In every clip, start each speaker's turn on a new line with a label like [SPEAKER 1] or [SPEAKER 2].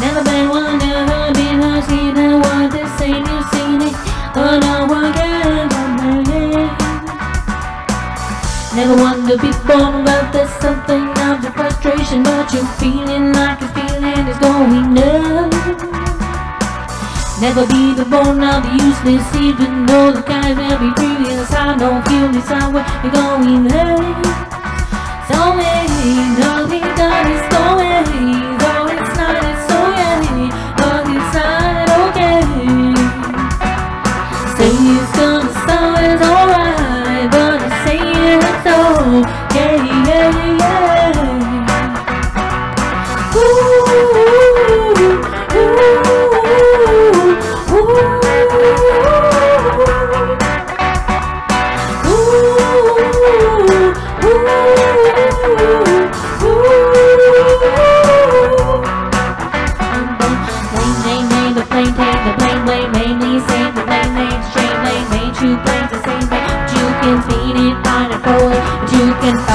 [SPEAKER 1] Never been one, never been a that what the same, you've seen it. Oh, no one can Never want to be born, but there's something of the frustration. But you're feeling like a feeling is going up. Never be the bone of the useless, even though the kind will be previous. I don't feel this, I you're going late. So many, nothing that is It's gonna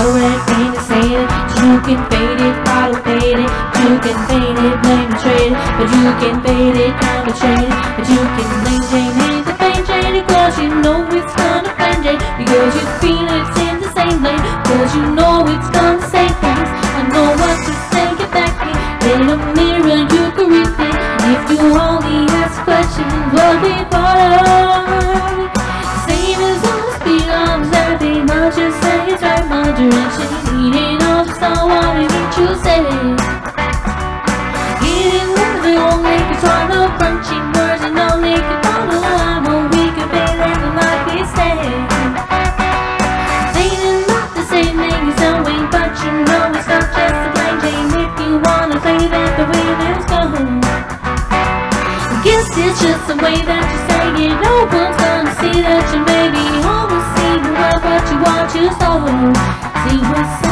[SPEAKER 1] you can follow it, blame it, say it, but you can fade it, follow, fade it, you can fade it, blame and trade it, but you can fade it, kind of trade it, but you can blame, blame, hate the trade it, cause you know it's gonna blame, Jane, because you feel it's in the same lane, cause you know it's gonna say things, I know what to say, get back in, in a mirror you can read it, if you only ask questions, what we follow. Same as speed of everything, but you direction, all the star, what did you say? Eating words, they won't make try no crunching words, and don't make follow, I'm a weak a bit and like we say. Saying not the same thing as knowing, but you know it's not just a plain Jane if you wanna play that the way that's going. Guess it's just the way that you say it. No one's gonna see that you see the world, but you want you so. See what I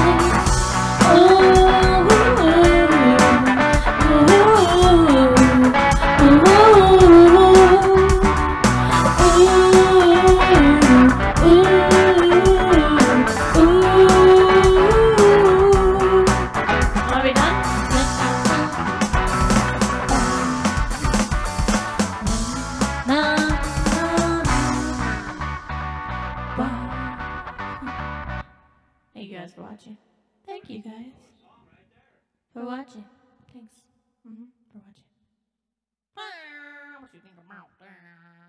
[SPEAKER 1] you guys for watching. Thank you guys for watching. Thanks mm -hmm. for watching. What you think about that?